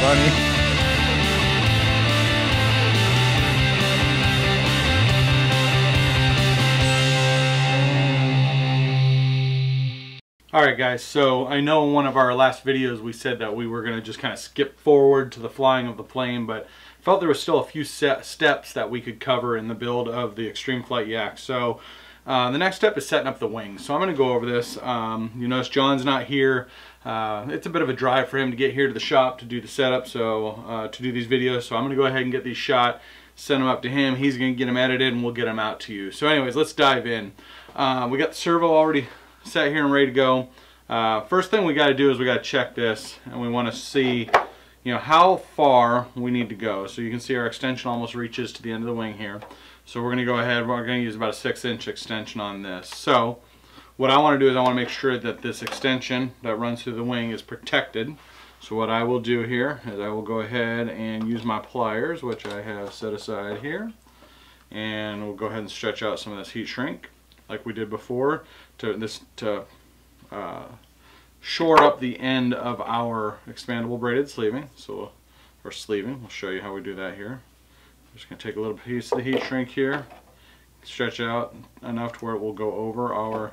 funny. Alright guys, so I know in one of our last videos we said that we were going to just kind of skip forward to the flying of the plane, but felt there was still a few steps that we could cover in the build of the Extreme Flight Yak. So uh, the next step is setting up the wings. So I'm going to go over this. Um, you notice John's not here. Uh, it's a bit of a drive for him to get here to the shop to do the setup, so uh, to do these videos. So I'm going to go ahead and get these shot, send them up to him. He's going to get them edited and we'll get them out to you. So anyways, let's dive in. Uh, we got the servo already set here and ready to go. Uh, first thing we got to do is we got to check this and we want to see you know how far we need to go so you can see our extension almost reaches to the end of the wing here so we're going to go ahead we're going to use about a six inch extension on this so what I want to do is I want to make sure that this extension that runs through the wing is protected so what I will do here is I will go ahead and use my pliers which I have set aside here and we'll go ahead and stretch out some of this heat shrink like we did before to this to uh, shore up the end of our expandable braided sleeving. So, or sleeving, we'll show you how we do that here. Just going to take a little piece of the heat shrink here, stretch out enough to where it will go over our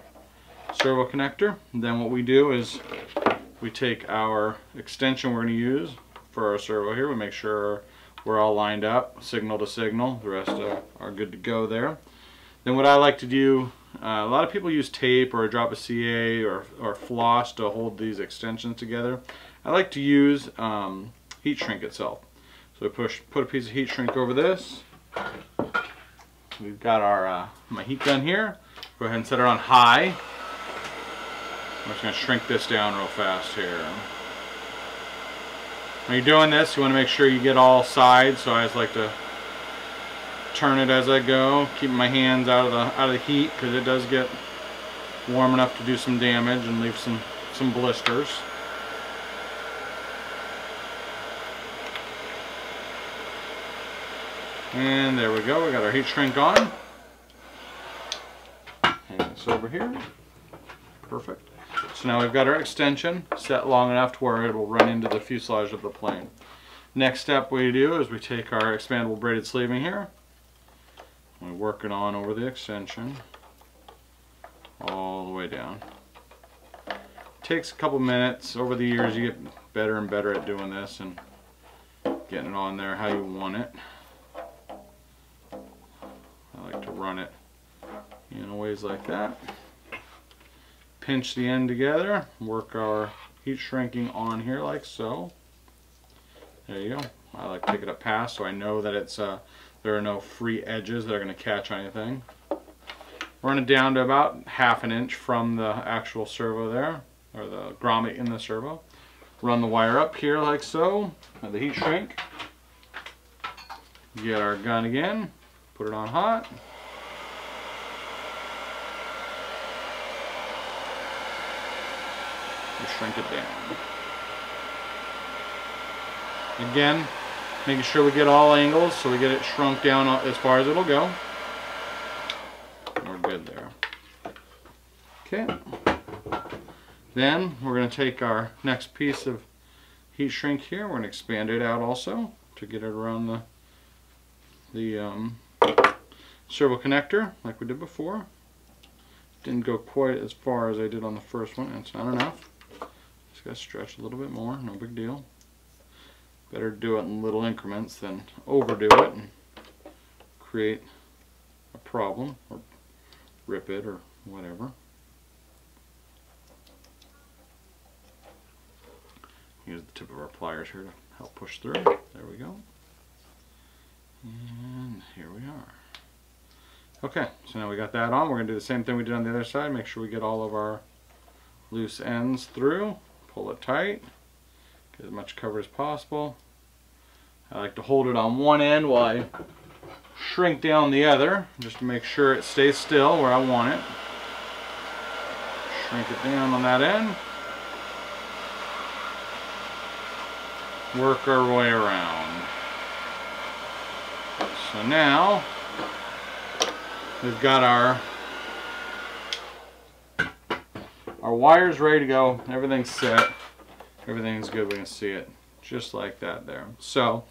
servo connector. And then what we do is we take our extension we're going to use for our servo here. We make sure we're all lined up, signal to signal. The rest uh, are good to go there. Then what I like to do uh, a lot of people use tape or a drop of CA or, or floss to hold these extensions together. I like to use um, heat shrink itself. So push, put a piece of heat shrink over this. We've got our uh, my heat gun here. Go ahead and set it on high. I'm just going to shrink this down real fast here. When you're doing this, you want to make sure you get all sides. So I just like to turn it as I go, keeping my hands out of the out of the heat because it does get warm enough to do some damage and leave some some blisters. And there we go, we got our heat shrink on. Hang this over here. Perfect. So now we've got our extension set long enough to where it will run into the fuselage of the plane. Next step we do is we take our expandable braided sleeving here We work it on over the extension all the way down. Takes a couple minutes. Over the years you get better and better at doing this and getting it on there how you want it. Run it in ways like that. Pinch the end together, work our heat shrinking on here like so. There you go. I like to pick it up past so I know that it's uh, there are no free edges that are going to catch anything. Run it down to about half an inch from the actual servo there, or the grommet in the servo. Run the wire up here like so, with the heat shrink. Get our gun again, put it on hot. Shrink it down. Again, making sure we get all angles so we get it shrunk down as far as it'll go. We're good there. Okay. Then we're going to take our next piece of heat shrink here. We're going to expand it out also to get it around the the um, servo connector like we did before. Didn't go quite as far as I did on the first one. It's not enough. Got to stretch a little bit more. No big deal. Better do it in little increments than overdo it and create a problem or rip it or whatever. Use the tip of our pliers here to help push through. There we go. And here we are. Okay, so now we got that on. We're going to do the same thing we did on the other side. Make sure we get all of our loose ends through. Pull it tight. Get as much cover as possible. I like to hold it on one end while I shrink down the other just to make sure it stays still where I want it. Shrink it down on that end. Work our way around. So now we've got our our wires ready to go. Everything's set. everything's good. We can see it just like that there. So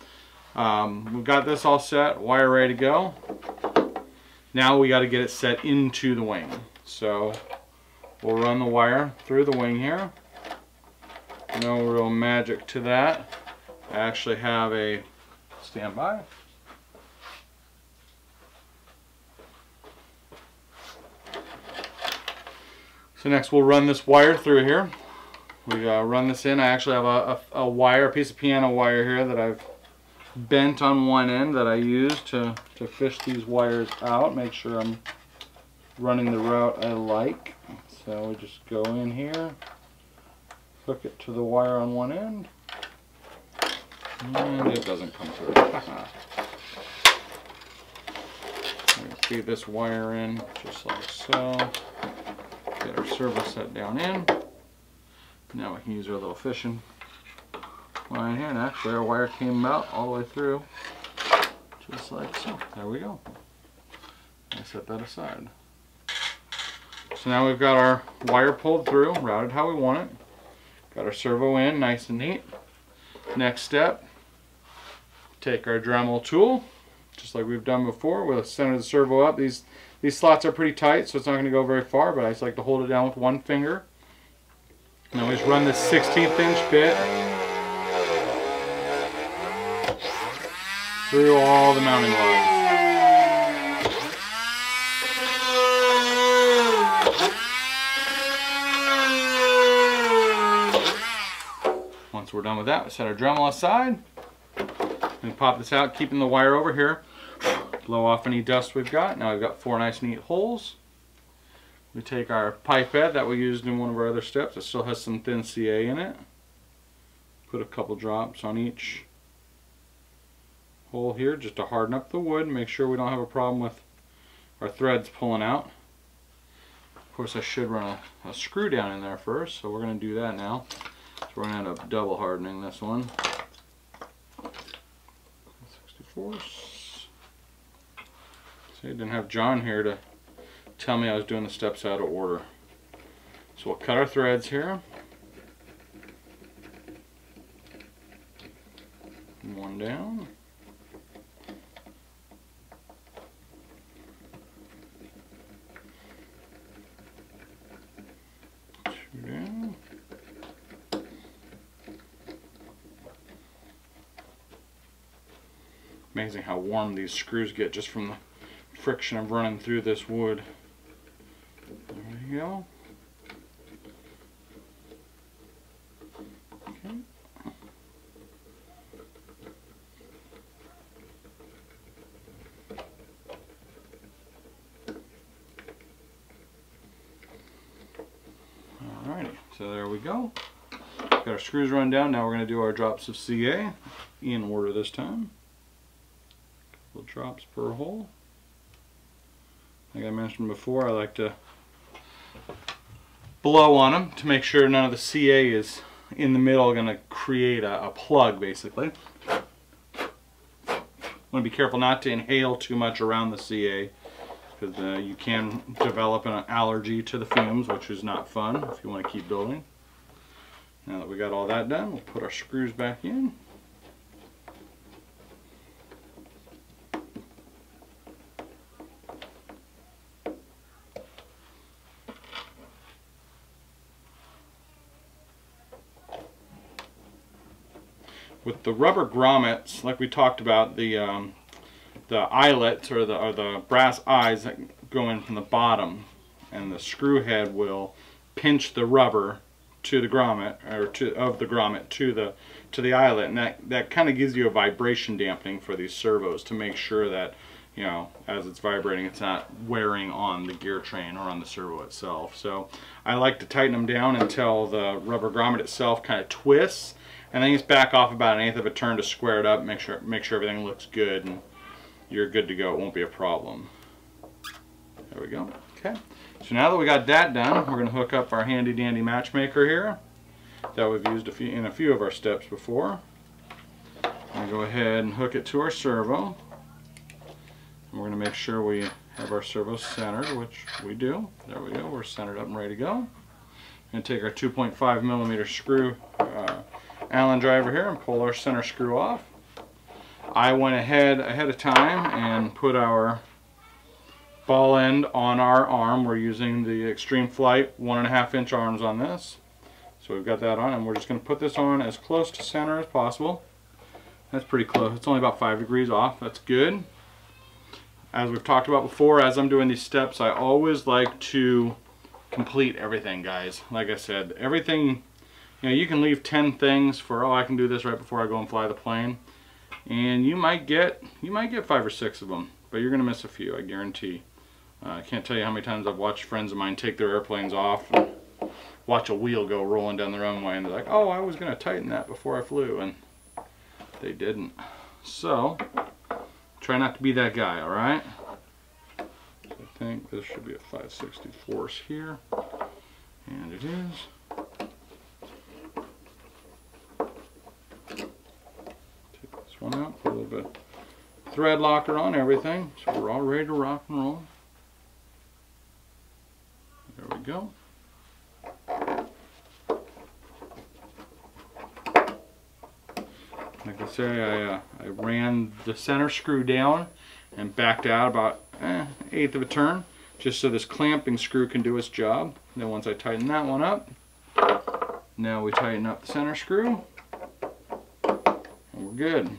um, we've got this all set, wire ready to go. Now we got to get it set into the wing. So we'll run the wire through the wing here. No real magic to that. I actually have a standby. So next we'll run this wire through here. We uh, run this in. I actually have a, a, a, wire, a piece of piano wire here that I've bent on one end that I use to, to fish these wires out. Make sure I'm running the route I like. So we just go in here, hook it to the wire on one end, and it doesn't come through. feed this wire in just like so. Get our servo set down in. Now we can use our little fishing line here, and actually our wire came out all the way through, just like so. There we go. I set that aside. So now we've got our wire pulled through, routed how we want it. Got our servo in, nice and neat. Next step, take our Dremel tool, just like we've done before. We'll center the servo up. These these slots are pretty tight, so it's not going to go very far, but I just like to hold it down with one finger. We just run this 16th inch bit through all the mounting rods. Once we're done with that, we set our Dremel aside and pop this out, keeping the wire over here. Blow off any dust we've got. Now I've got four nice neat holes. We take our pipette that we used in one of our other steps. It still has some thin CA in it. Put a couple drops on each hole here just to harden up the wood. And make sure we don't have a problem with our threads pulling out. Of course I should run a, a screw down in there first, so we're going to do that now. So we're going to end up double hardening this one. 64. I didn't have John here to tell me I was doing the steps out of order. So we'll cut our threads here. One down. Two down. Amazing how warm these screws get just from the friction of running through this wood. There we go. Okay. So there we go. Got our screws run down. Now we're going to do our drops of CA in order this time. Couple drops per hole. Like I mentioned before, I like to blow on them to make sure none of the CA is in the middle going to create a, a, plug basically. Want to be careful not to inhale too much around the CA because uh, you can develop an allergy to the fumes which is not fun if you want to keep building. Now that we got all that done, we'll put our screws back in. with the rubber grommets, like we talked about, the um, the eyelets or the or the brass eyes that go in from the bottom, and the screw head will pinch the rubber to the grommet or to of the grommet to the to the eyelet, and that that kind of gives you a vibration dampening for these servos to make sure that you know as it's vibrating, it's not wearing on the gear train or on the servo itself. So I like to tighten them down until the rubber grommet itself kind of twists and then you just back off about an eighth of a turn to square it up, make sure make sure everything looks good, and you're good to go. It won't be a problem. There we go. Okay. So now that we got that done, we're going to hook up our handy dandy matchmaker here that we've used a few, in a few of our steps before. To go ahead and hook it to our servo. And we're going to make sure we have our servo centered, which we do. There we go. We're centered up and ready to go. To take our 2.5 millimeter screw uh, Allen driver here and pull our center screw off. I went ahead ahead of time and put our ball end on our arm. We're using the Extreme Flight one and a half inch arms on this. So we've got that on and we're just going to put this on as close to center as possible. That's pretty close. It's only about five degrees off. That's good. As we've talked about before, as I'm doing these steps, I always like to complete everything, guys. Like I said, everything, you know, you can leave 10 things for, oh, I can do this right before I go and fly the plane. And you might get, you might get five or six of them, but you're going to miss a few, I guarantee. Uh, I can't tell you how many times I've watched friends of mine take their airplanes off and watch a wheel go rolling down the runway and they're like, oh, I was going to tighten that before I flew, and they didn't. So, try not to be that guy, all right? So I think this should be a 560 force here, and it is. Take this one out, put a little bit thread locker on everything, so we're all ready to rock and roll. There we go. Like I say, I, uh, I ran the center screw down and backed out about eh, eighth of a turn just so this clamping screw can do its job. Then once I tighten that one up, now we tighten up the center screw and we're good.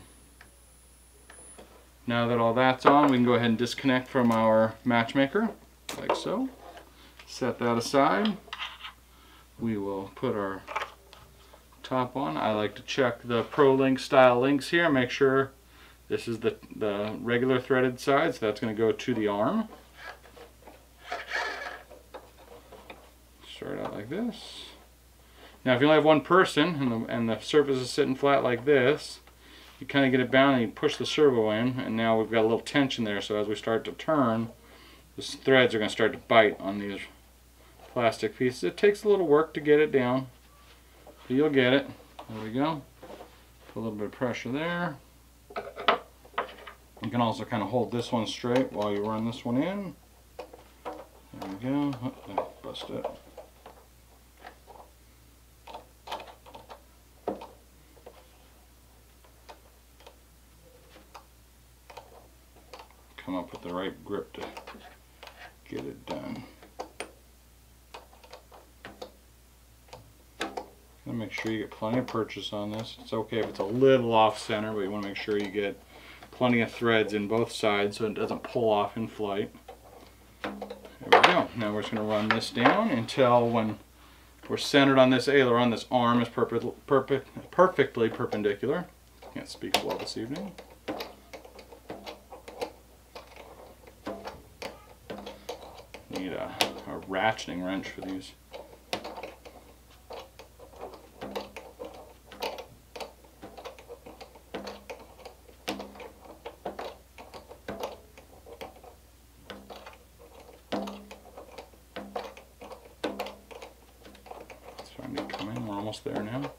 Now that all that's on, we can go ahead and disconnect from our matchmaker, like so. Set that aside. We will put our top on. I like to check the ProLink style links here, make sure this is the, the regular threaded side, so that's going to go to the arm. Start out like this. Now if you only have one person and the, and the surface is sitting flat like this, you kind of get it bound and you push the servo in and now we've got a little tension there so as we start to turn the threads are going to start to bite on these plastic pieces. It takes a little work to get it down but you'll get it. There we go. Put a little bit of pressure there. You can also kind of hold this one straight while you run this one in. There we go. Oh, bust it. come up with the right grip to get it done. make sure you get plenty of purchase on this. It's okay if it's a little off center, but you want to make sure you get plenty of threads in both sides so it doesn't pull off in flight. There we go. Now we're just going to run this down until when we're centered on this aileron, this arm is perfect, perfect, perfectly perpendicular. Can't speak well this evening. Need a, a ratcheting wrench for these. It's finally coming. We're almost there now.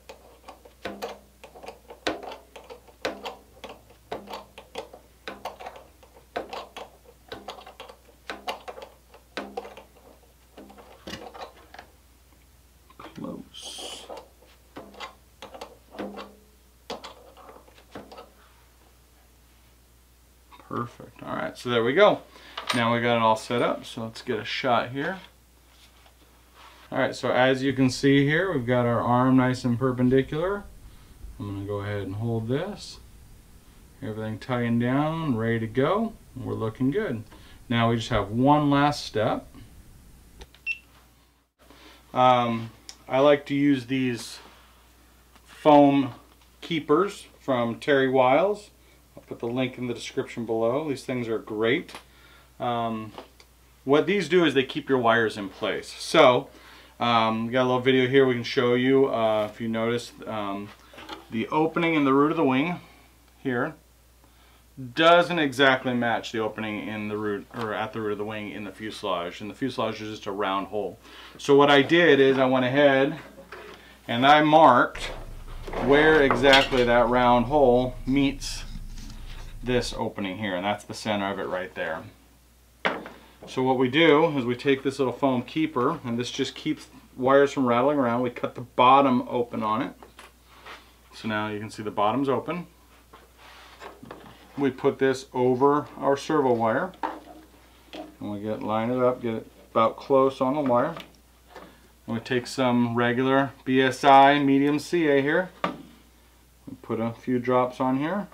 Close. Perfect. All right, so there we go. Now we got it all set up, so let's get a shot here. Alright, so as you can see here, we've got our arm nice and perpendicular. I'm going to go ahead and hold this. Everything tightened down, ready to go. We're looking good. Now we just have one last step. Um, I like to use these foam keepers from Terry Wiles. I'll put the link in the description below. These things are great. Um, what these do is they keep your wires in place. So um, we got a little video here we can show you, uh, if you notice, um, the opening in the root of the wing here doesn't exactly match the opening in the root or at the root of the wing in the fuselage and the fuselage is just a round hole so what I did is I went ahead and I marked where exactly that round hole meets this opening here and that's the center of it right there so what we do is we take this little foam keeper, and this just keeps wires from rattling around. We cut the bottom open on it. So now you can see the bottom's open. We put this over our servo wire. And we get line it up, get it about close on the wire. And we take some regular BSI medium CA here. We put a few drops on here.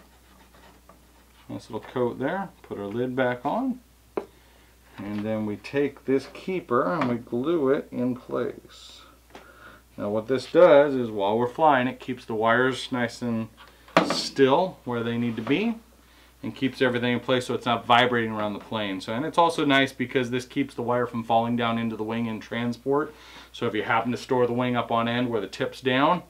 Nice little coat there. Put our lid back on. And then we take this keeper and we glue it in place. Now what this does is while we're flying it keeps the wires nice and still where they need to be and keeps everything in place so it's not vibrating around the plane. So and it's also nice because this keeps the wire from falling down into the wing in transport. So if you happen to store the wing up on end where the tip's down,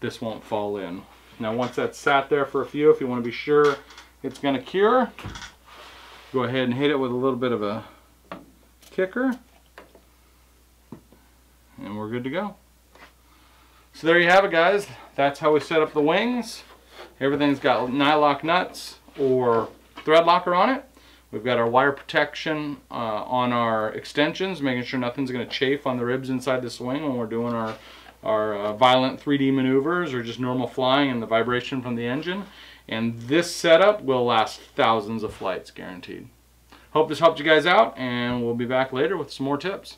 this won't fall in. Now once that's sat there for a few, if you want to be sure it's going to cure, go ahead and hit it with a little bit of a kicker and we're good to go. So there you have it guys. That's how we set up the wings. Everything's got nylock nuts or thread locker on it. We've got our wire protection uh, on our extensions, making sure nothing's going to chafe on the ribs inside the swing when we're doing our, our uh, violent 3D maneuvers or just normal flying and the vibration from the engine. And this setup will last thousands of flights, guaranteed. Hope this helped you guys out, and we'll be back later with some more tips.